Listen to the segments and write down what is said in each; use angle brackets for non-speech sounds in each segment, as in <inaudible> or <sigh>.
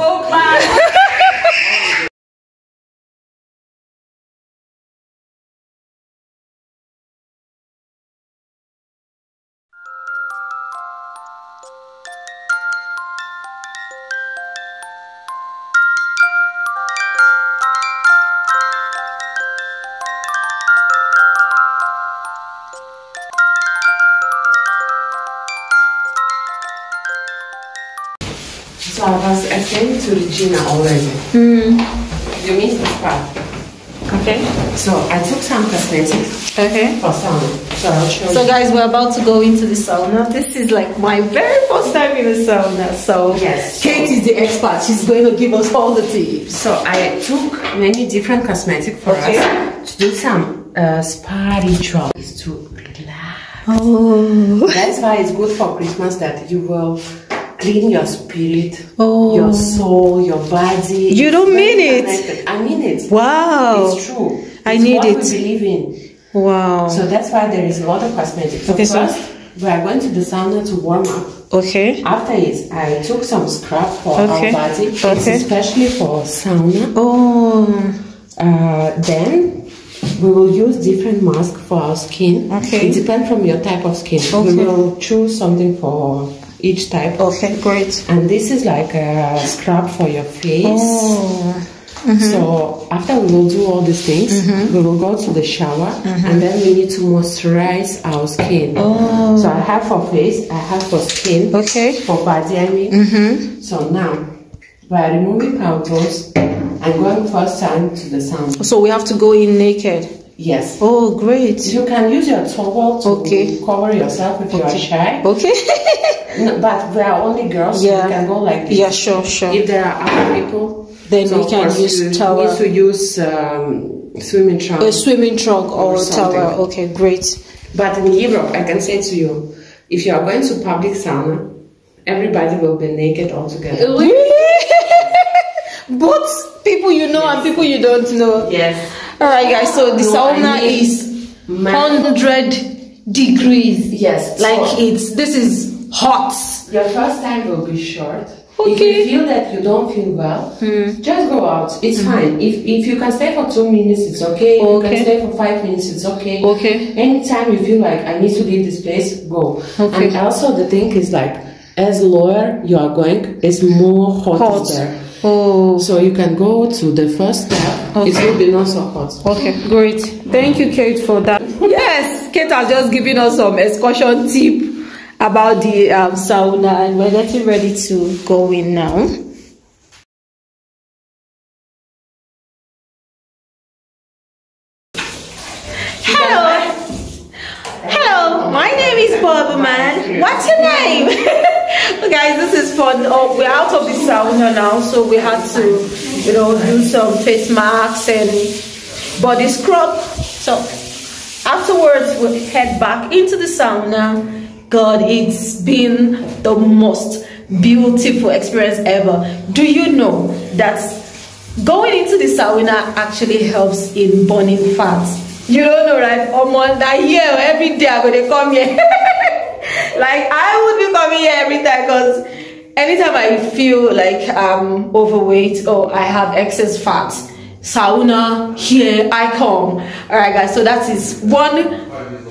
go back. To Regina already. You missed this part. Okay. So I took some cosmetics Okay. for sauna. So I'll show So you. guys, we're about to go into the sauna. This is like my very first time in the sauna. So Yes. Kate is the expert. She's going to give us all the tips. So I took many different cosmetics for Okay. us to do some uh, spa rituals to relax. Oh. That's why it's good for Christmas that you will clean your spirit, Oh. your soul, your body. You don't It's mean it? I mean it. Wow. It's true. I It's need what it. We believe in. Wow. So that's why there is a lot of cosmetics. So Okay, so- we are going to the sauna to warm up. okay. After it, I took some scrub for Okay. our body, It's Okay. especially for sauna. Oh. Uh, then we will use different mask for our skin. Okay. It depends from your type of skin. Okay. We will choose something for each type. Okay. Great. And this is like a scrub for your face. Oh. So mm-hmm. after we will do all these things, mm-hmm. we will go to the shower mm-hmm. and then we need to moisturize our skin. Oh. So I have for face, I have for skin, Okay. for body I mean. So now by removing our clothes and going first time to the sauna. So we have to go in naked. Yes. Oh, great. You can use your towel to Okay. cover yourself if you are shy. Okay. <laughs> No, but we are only girls, Yeah. so we can go like this. yeah. Sure. Sure. If there are other people, Then so we can use towel. need to use um, swimming trunks. A swimming trunk or, Or towel. Okay. Great. But in Europe, I can say to you, if you are going to public sauna, everybody will be naked altogether. Really? <laughs> Both people you know and people you don't know. Yes. All right, guys. So the No, I sauna mean- is hundred degrees. Yes. Like so it's this is hot. your first time will be short. okay. If Okay. you feel that you don't feel well, hmm. just go out. It's hmm. fine. If if you can stay for two minutes, it's okay. If you can stay for five minutes, it's okay. Okay. Anytime you feel like I need to leave this place, go. Okay. And also the thing is like, as lower you are going, it's more hot, Hot. there. Oh. So you can go to the first step. It will be so hot. Okay, great. Thank you, Kate, for that. yes, Kate has just given us some excursion tip about the um, sauna, and we're getting ready to go in now. Hello. Hello, my name is Bob Man. What's your name? <laughs> Guys, this is fun. Oh, we're out of the sauna now, so we had to, you know, do some face masks and body scrub. So afterwards, we head back into the sauna. God, it's been the most beautiful experience ever. Do you know that going into the sauna actually helps in burning fat? You don't know, right? Almost that year, every day I'm gonna come here. <laughs> like I would be coming here every time because anytime I feel like I'm overweight or I have excess fat, sauna here I come. All right, guys. So that is one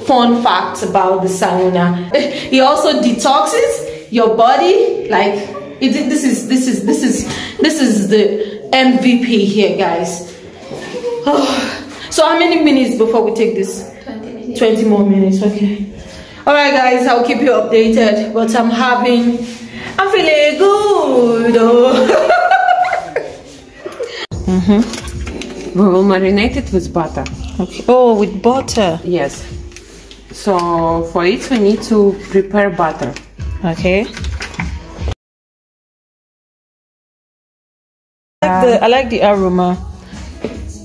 fun fact about the sauna. <laughs> it also detoxes your body. Like it, this is this is this is this is the MVP here, guys. <sighs> so how many minutes before we take this? 20 minutes. 20 more minutes, okay. Alright guys, I'll keep you updated. But I'm having I'm feeling good. Oh. <laughs> We will marinate it with butter. okay. Oh, with butter. Yes. So for it, we need to prepare butter. Okay. I like the, I like the aroma.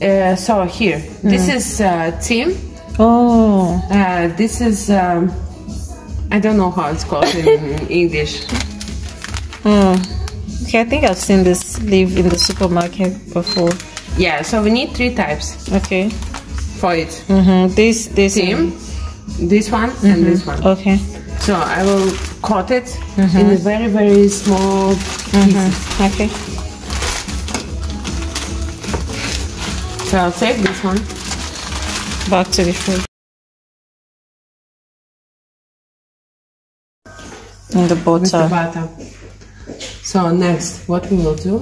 Uh, so here, this is uh, Tim. Oh. Uh, this is um, I don't know how it's called in <laughs> English. Mm. Okay, I think I've seen this leaf in the supermarket before. Yeah, so we need three types. Okay. For it. Mm -hmm. This this one, this one, mm -hmm. and mm-hmm, this one. Okay. So I will cut it mm -hmm. in a very very small pieces. Mm-hmm, okay. So I'll take this one back to the fridge. In the with the butter. butter. So next, what we will do?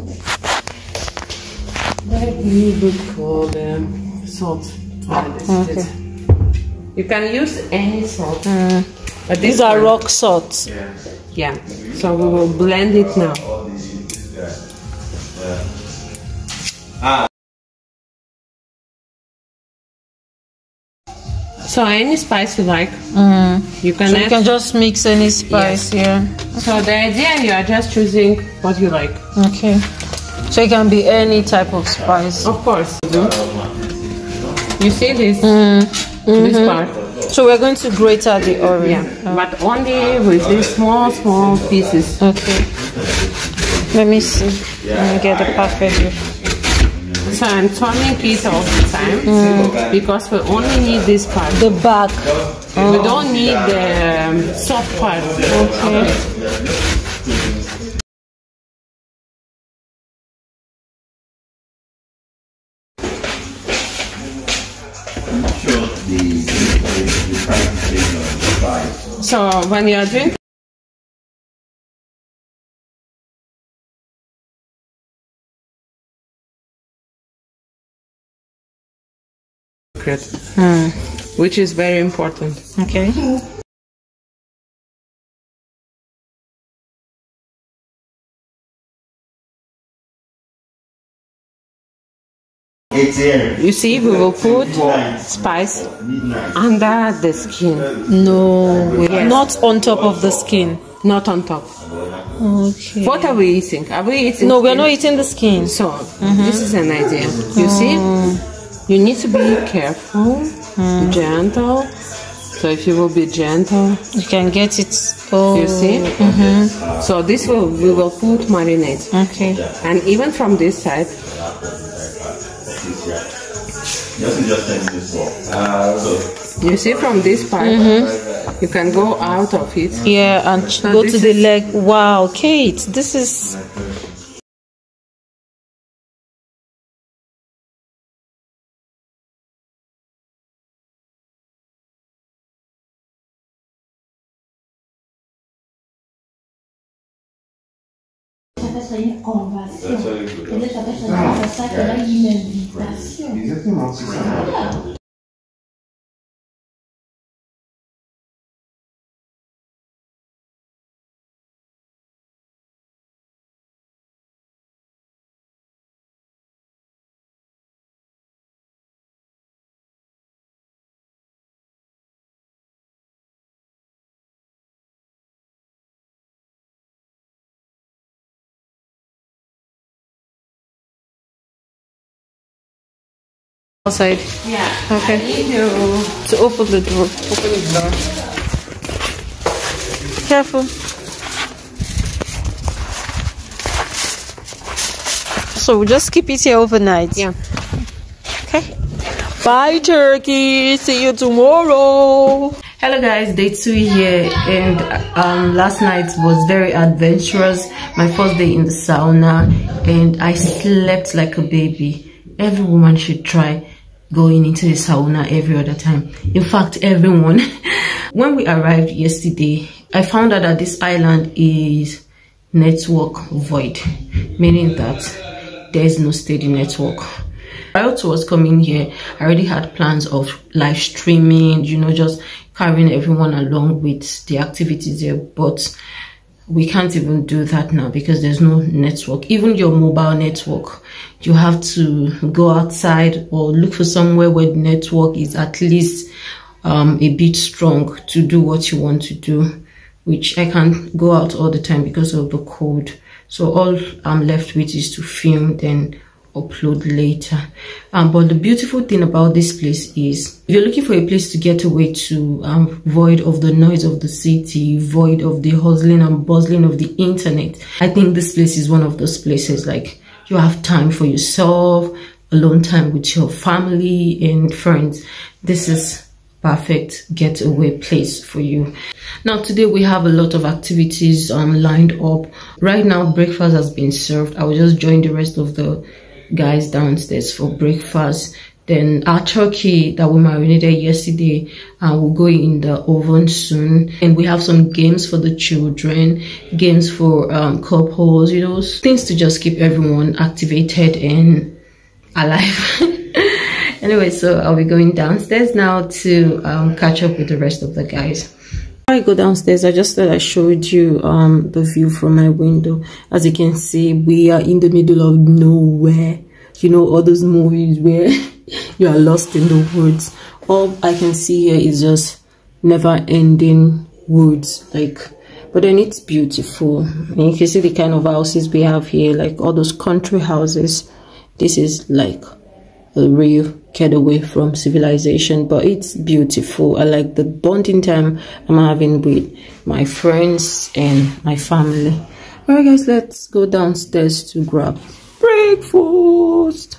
Let me look for the salt. Ah, Okay. You can use any salt. But These are one- rock salt. Yeah. So we will blend it now. So any spice you like, you can So you can just mix any spice here. so the idea you are just choosing what you like. Okay. So it can be any type of spice. Of course. You see this Mm. this part? So we're going to grate out the oil. Yeah. But only with these small small pieces. Okay. Let me see. Let me get the perfect. So I'm turning it all the time because we only need this part. The back. We don't need the um, soft part. Okay. So when you are doing Hmm. which is very important. Okay. You see, we will put spice under the skin, No, Yes. not on top of the skin. not on top. Okay. What are we eating? Are we eating? No, we're not eating the skin. So mm-hmm. this is an idea. You see, mm. You need to be careful, hmm. gentle. So if you will be gentle, You can get it. Oh. you see. Mm-hmm. So this will we will put marinade, Okay. and even from this side, Just just take this one. So, you see from this part, mm-hmm. you can go out of it. Yeah, and So go to the leg. Wow, Kate, this is. passion. Ah. Ça. Exactement, c'est ça. Outside. Yeah. Okay. To open the door. open the door. Careful. So we'll just keep it here overnight. Yeah. Okay. Bye, turkey. See you tomorrow. Hello, guys. Day two here, and um, last night was very adventurous. My first day in the sauna, and I slept like a baby. Every woman should try going into the sauna every other time. In fact, everyone. <laughs> when we arrived yesterday, I found out that this island is network void, meaning that there is no steady network. Prior to us coming here, I already had plans of live streaming, you know, just carrying everyone along with the activities there, but we can't even do that now because there's no network. Even your mobile network, you have to go outside or look for somewhere where the network is at least um, a bit strong to do what you want to do, which I can't go out all the time because of the cold. So all I'm left with is to film, then upload later. Um, but the beautiful thing about this place is if you're looking for a place to get away to, um, void of the noise of the city, void of the hustling and bustling of the internet, I think this place is one of those places like you have time for yourself, alone time with your family and friends. This is perfect getaway place for you. Now today we have a lot of activities um lined up. Right now breakfast has been served. I will just join the rest of the guys downstairs for breakfast. Then our turkey that we marinated yesterday uh, will go in the oven soon. And we have some games for the children, games for um, couples, you know, things to just keep everyone activated and alive. <laughs> anyway, so I'll be going downstairs now to um, catch up with the rest of the guys. I go downstairs, I just thought I showed you um, the view from my window. As you can see, we are in the middle of nowhere. You know, all those movies where <laughs> you are lost in the woods. All I can see here is just never ending woods. Like, but then it's beautiful. And you can see the kind of houses we have here, like all those country houses. This is like a real away from civilization but it's beautiful. I like the bonding time i'm having with my friends and my family. All right guys let's go downstairs to grab breakfast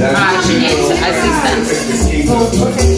uh, assistance.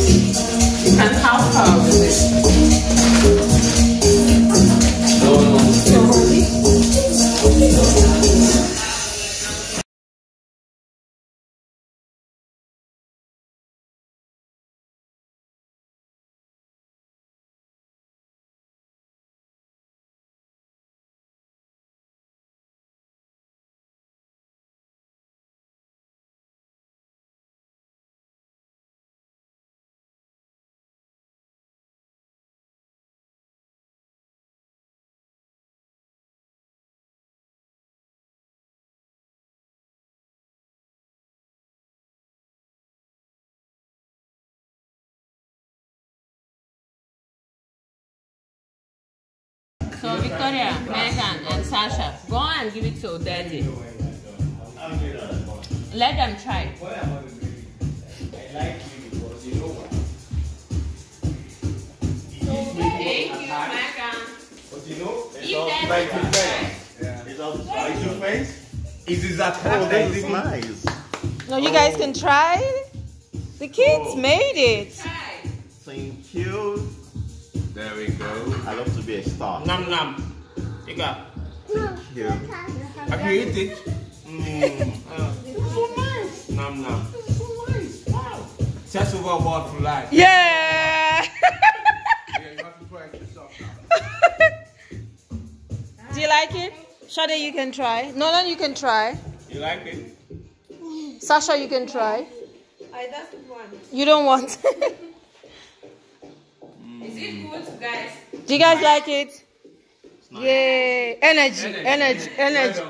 Victoria, Megan, and Sasha, go and give it to Daddy. Let them try. Thank you, Megan. But you know, it's Give all like your face. It's all like your face. It is a Oh, that is nice. No, you guys can try. The kids oh. made it. Thank you. There we go. I love to be a star. Nam nam. You got. Thank you. Have you eat it? Mm. Uh, nam nam. So nice. Wow. Just over what for life. Yeah. Yeah, you have to try it yourself now. like it? Shade, you can try. Nolan, you can try. You like it? Sasha, you can try. I don't want. You don't want. <laughs> Is it good, guys? Do you guys like it? Yay! Energy, energy, energy.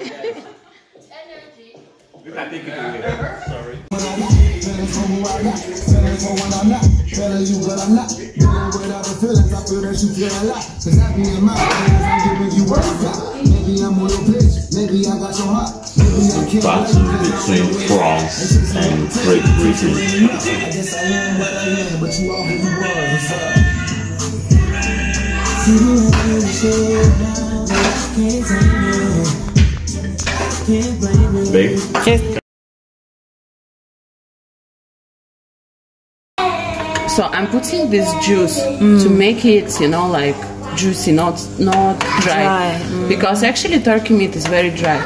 You can take it away. Sorry. Feelings for who I'm not, feelings for when I'm not. Feeling you, but I'm not. Dealing with other feelings, I feel that you feel a lot. Cause happy in my feelings, I'm giving you what I got. Maybe I'm on your pitch, maybe I got your heart. Maybe I can't battle between France and Great Britain. I guess I am what I am, but you are who you are. What's up? See you in the shade now, but I can't tame you. Can't blame me. Big. So I'm putting this juice to make it, you know, like juicy, not not dry. Dry, Because actually turkey meat is very dry.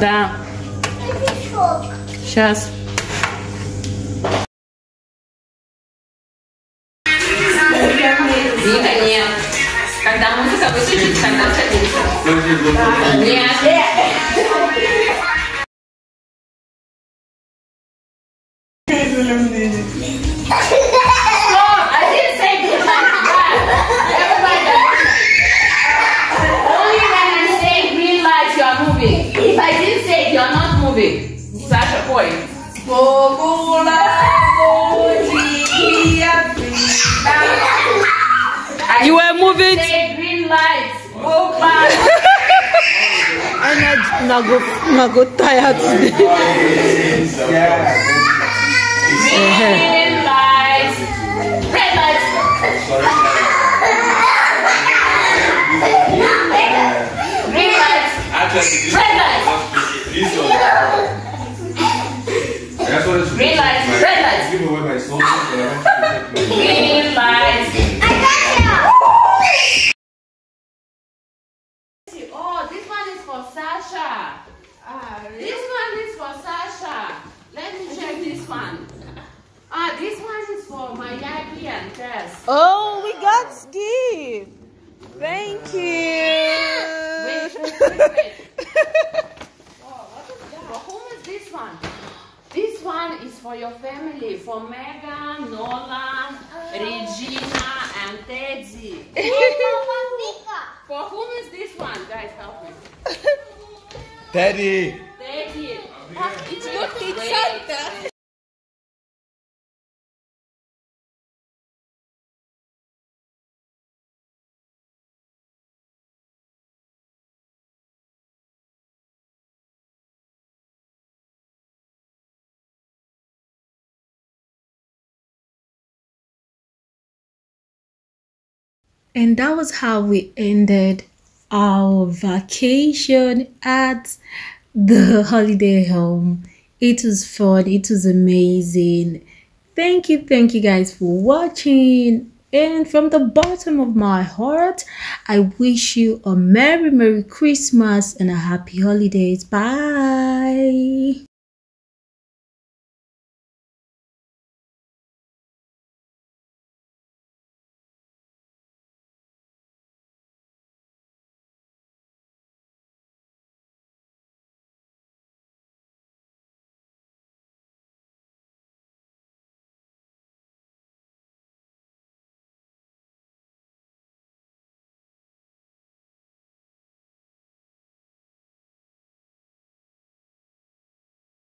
Да. Сейчас. You are moving. If I didn't say it, you are not moving. Sasha, point. You were moving. Say green light. Go back. Energy. Now go, now go tired today. Green. Red light. Green light. Actually, Red light. this one. That's what it's Green light. Red light. Give away my soul. but I want you to take my- Green light. Oh, this one is for Sasha. This one is for Sasha. Let me check this one. Ah, this one is for Mayaki and Tess. Oh, we got gift. Thank Wait, wait, you. wait, wait. <laughs> Oh, what is that? For whom is this one? This one is for your family, for Megan, Nolan, Regina, and Teddy. <laughs> For whom is this one? Guys, help me. <laughs> Teddy. Teddy. It's good pizza. And that was how we ended our vacation at the holiday home. It was fun, it was amazing. Thank you, thank you guys for watching. And from the bottom of my heart, I wish you a Merry, Merry Christmas and a Happy Holidays. Bye.